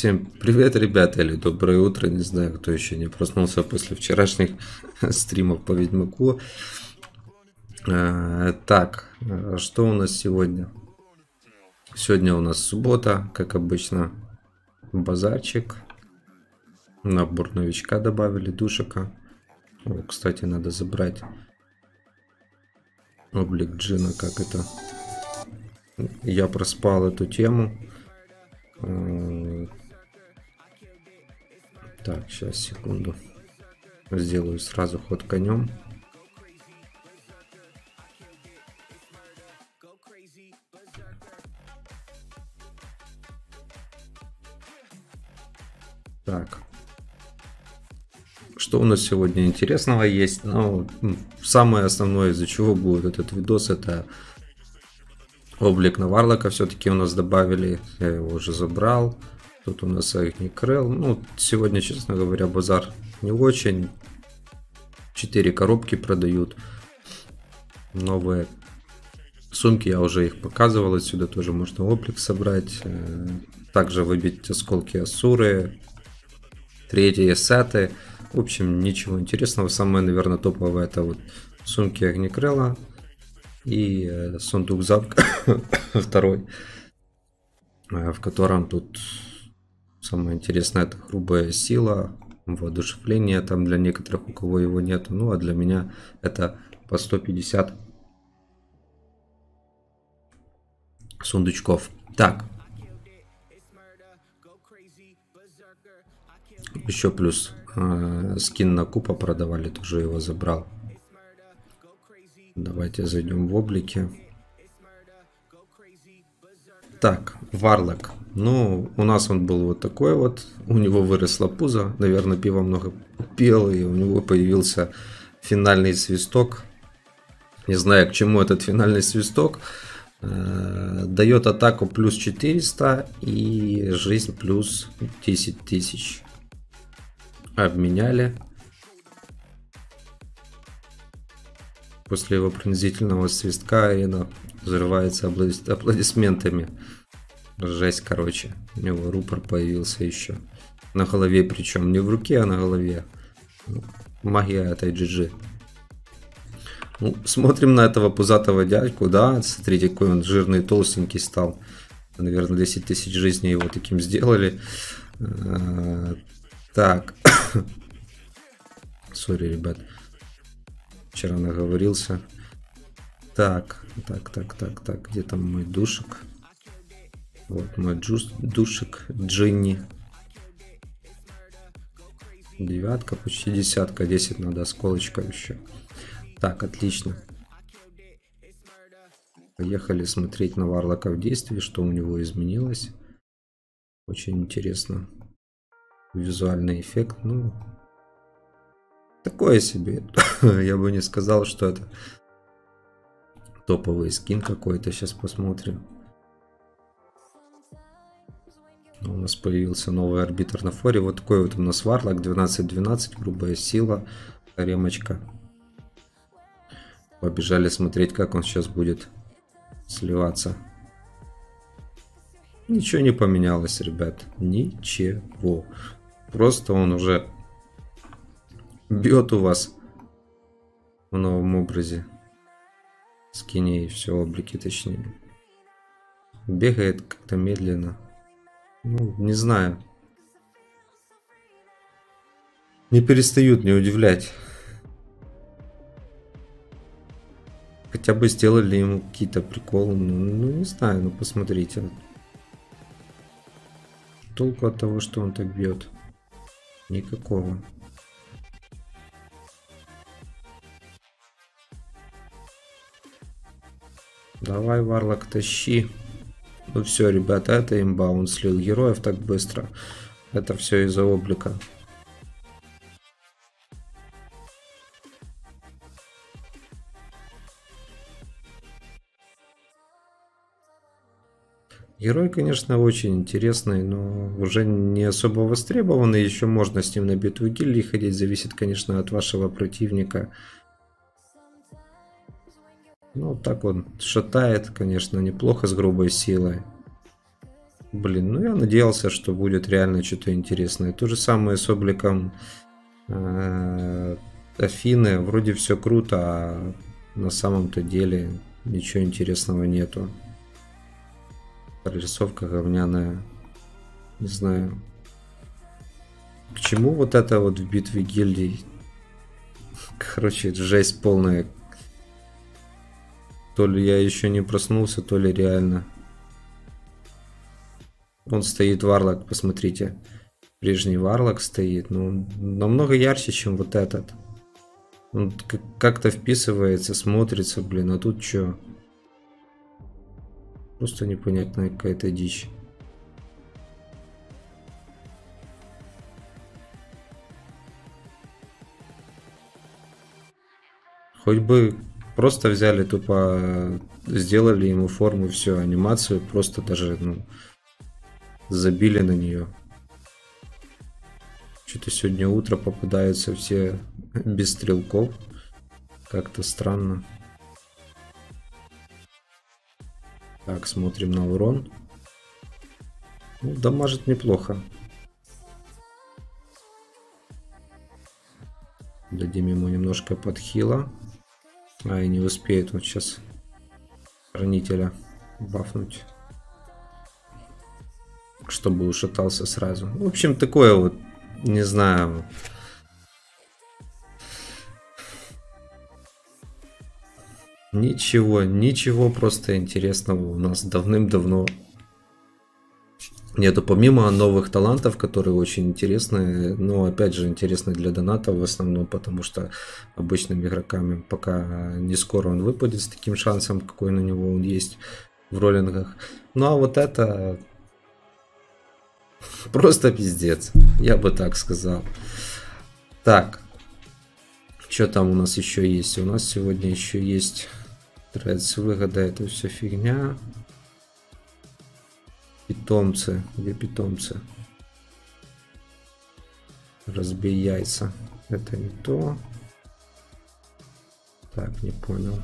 Всем привет, ребята, или доброе утро, не знаю, кто еще не проснулся после вчерашних стримов по Ведьмаку. А, так, что у нас сегодня? Сегодня у нас суббота, как обычно, базарчик. Набор новичка добавили, душика. О, кстати, надо забрать облик Джина, как это. Я проспал эту тему. Так, сейчас, секунду. Сделаю сразу ход конем. Так. Что у нас сегодня интересного есть? Ну, самое основное, из-за чего будет этот видос, это облик на Варлока все-таки у нас добавили. Я его уже забрал. Тут у нас их крыл. Ну, сегодня, честно говоря, базар не очень. Четыре коробки продают. Новые сумки, я уже их показывал. Отсюда тоже можно облик собрать. Э, также выбить осколки Асуры. Третьи сеты. В общем, ничего интересного. Самое, наверное, топовое это вот сумки Огнекрыла и э, сундук замка второй, э, в котором тут Самое интересное это грубая сила, воодушевление там для некоторых, у кого его нет. Ну а для меня это по 150 сундучков. Так. Еще плюс э, скин на купа продавали, тоже его забрал. Давайте зайдем в облики. Так, Варлок. Ну, у нас он был вот такой вот. У него выросла пузо. Наверное, пиво много пил. И у него появился финальный свисток. Не знаю, к чему этот финальный свисток. Э, дает атаку плюс 400 и жизнь плюс 10 тысяч. Обменяли. После его пронзительного свистка арена взрывается аплодисментами. Жесть, короче. У него рупор появился еще. На голове причем. Не в руке, а на голове. Магия этой GG. Ну, смотрим на этого пузатого дядьку, да. Смотрите, какой он жирный, толстенький стал. Наверное, 10 тысяч жизней его таким сделали. А, так. Sorry, ребят. Вчера наговорился. Так, так, так, так, так. Где там мой душик? Вот мой juice, душик Джинни. Девятка, почти десятка. 10 надо осколочка еще. Так, отлично. Поехали смотреть на Варлока в действии, что у него изменилось. Очень интересно. Визуальный эффект, ну, такое себе. Я бы не сказал, что это топовый скин какой-то. Сейчас посмотрим. У нас появился новый арбитр на форе. Вот такой вот у нас варлок 12-12, грубая сила, ремочка. Побежали смотреть, как он сейчас будет сливаться. Ничего не поменялось, ребят. Ничего. Просто он уже бьет у вас в новом образе. Скине и все, облики точнее. Бегает как-то медленно. Ну, не знаю. Не перестают не удивлять. Хотя бы сделали ему какие-то приколы. Ну, ну, не знаю, ну посмотрите. Толку от того, что он так бьет. Никакого. Давай, Варлок, тащи. Ну все, ребята, это имба. Он слил героев так быстро. Это все из-за облика. Герой, конечно, очень интересный, но уже не особо востребованный. Еще можно с ним на битву гильдии ходить. Зависит, конечно, от вашего противника. Ну, так он шатает, конечно, неплохо с грубой силой. Блин, ну я надеялся, что будет реально что-то интересное. То же самое с обликом э, Афины. Вроде все круто, а на самом-то деле ничего интересного нету. Прорисовка говняная. Не знаю. К чему вот это вот в битве гильдий? Короче, жесть полная. То ли я еще не проснулся, то ли реально. Он стоит варлок, посмотрите. Прежний варлок стоит, но он намного ярче, чем вот этот. Он как-то вписывается, смотрится, блин, а тут что? Просто непонятная какая-то дичь. Хоть бы просто взяли тупо, сделали ему форму, все, анимацию, просто даже, ну, забили на нее. Что-то сегодня утро попадаются все без стрелков. Как-то странно. Так, смотрим на урон. Ну, дамажит неплохо. Дадим ему немножко подхила. А, и не успеет он сейчас хранителя бафнуть чтобы ушатался сразу. В общем, такое вот, не знаю. Ничего, ничего просто интересного у нас давным-давно нету. Помимо новых талантов, которые очень интересные, но опять же интересны для донатов в основном, потому что обычным игрокам пока не скоро он выпадет с таким шансом, какой на него он есть в роллингах. Ну а вот это Просто пиздец. Я бы так сказал. Так. Что там у нас еще есть? У нас сегодня еще есть трец выгода. Это все фигня. Питомцы. Где питомцы? Разбей яйца. Это не то. Так, не понял.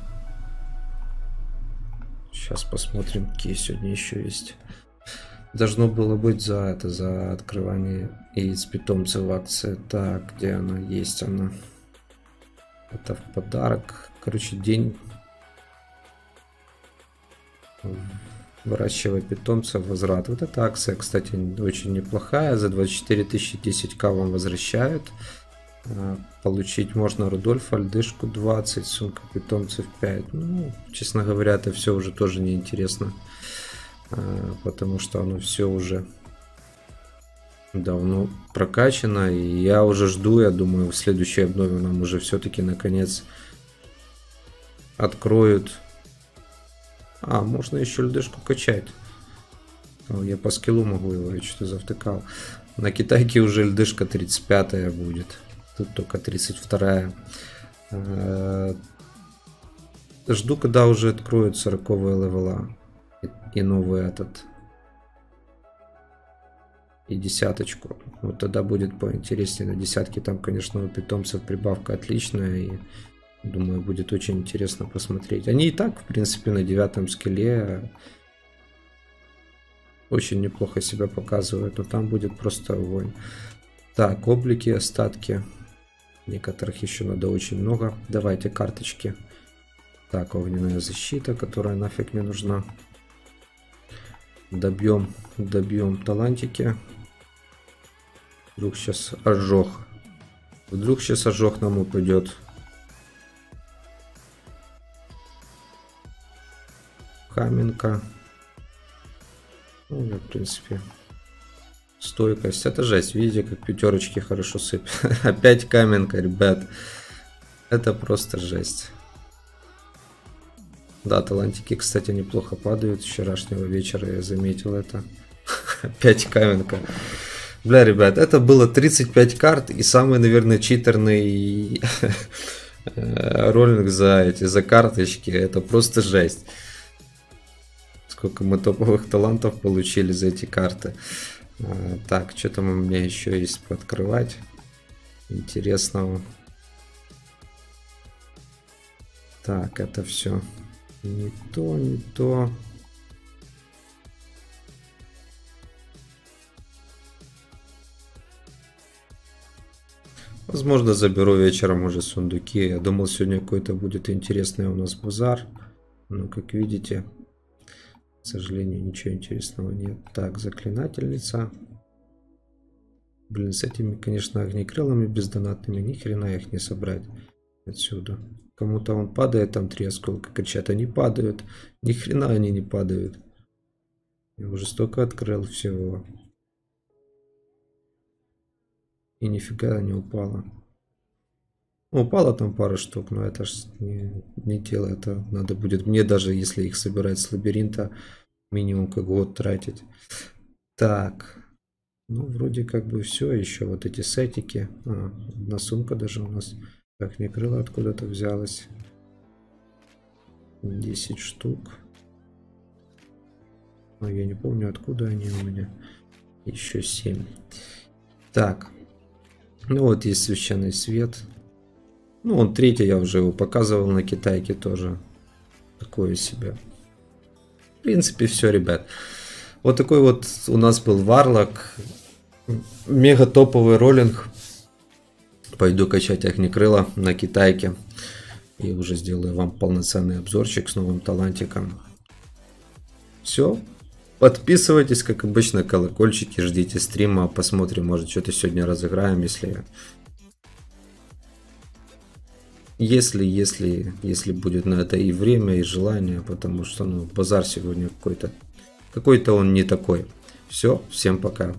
Сейчас посмотрим, какие сегодня еще есть должно было быть за это, за открывание яиц питомцев акции. Так, где она? Есть она. Это в подарок. Короче, день выращивая питомца возврат. Вот эта акция, кстати, очень неплохая. За 24 тысячи 10к вам возвращают. А, получить можно Рудольфа, льдышку 20, сумка питомцев 5. Ну, честно говоря, это все уже тоже неинтересно. интересно. А, потому что оно все уже давно прокачано, и я уже жду, я думаю, в следующей обнове нам уже все-таки наконец откроют. А, можно еще льдышку качать. Я по скиллу могу его, я что-то завтыкал. На китайке уже льдышка 35 будет. Тут только 32 -я. Жду, когда уже откроют 40 левела и новый этот и десяточку. Вот тогда будет поинтереснее. На десятке там, конечно, у питомцев прибавка отличная. И думаю, будет очень интересно посмотреть. Они и так, в принципе, на девятом скеле очень неплохо себя показывают. Но там будет просто огонь. Так, облики, остатки. Некоторых еще надо очень много. Давайте карточки. Так, огненная защита, которая нафиг не нужна добьем, добьем талантики. Вдруг сейчас ожог. Вдруг сейчас ожог нам упадет. Каменка. Ну, в принципе, стойкость. Это жесть. Видите, как пятерочки хорошо сыпят. Опять каменка, ребят. Это просто жесть. Да, талантики, кстати, неплохо падают. Вчерашнего вечера я заметил это. Опять каменка. Бля, ребят, это было 35 карт и самый, наверное, читерный роллинг за эти, за карточки. Это просто жесть сколько мы топовых талантов получили за эти карты. А, так, что там у меня еще есть подкрывать интересного. Так, это все не то, не то. Возможно, заберу вечером уже сундуки. Я думал, сегодня какой-то будет интересный у нас базар. но как видите, к сожалению, ничего интересного нет. Так, заклинательница. Блин, с этими, конечно, огнекрылами бездонатными, ни хрена их не собрать отсюда. Кому-то он падает, там три осколка кричат, они падают. Ни хрена они не падают. Я уже столько открыл всего. И нифига не упала. Ну, упала там пара штук, но это ж не, не дело. Это надо будет мне даже, если их собирать с лабиринта, минимум как год тратить. Так. Ну, вроде как бы все. Еще вот эти сетики. А, одна сумка даже у нас. Так, не крыло откуда-то взялось. 10 штук. Но я не помню, откуда они у меня. Еще 7. Так. Ну вот есть священный свет. Ну, он третий, я уже его показывал на китайке тоже. Такое себе. В принципе, все, ребят. Вот такой вот у нас был Варлок. Мега топовый роллинг. Пойду качать огнекрыло на китайке. И уже сделаю вам полноценный обзорчик с новым талантиком. Все. Подписывайтесь, как обычно, колокольчики, ждите стрима, посмотрим, может что-то сегодня разыграем, если... Если, если, если будет на это и время, и желание, потому что, ну, базар сегодня какой-то, какой-то он не такой. Все, всем пока.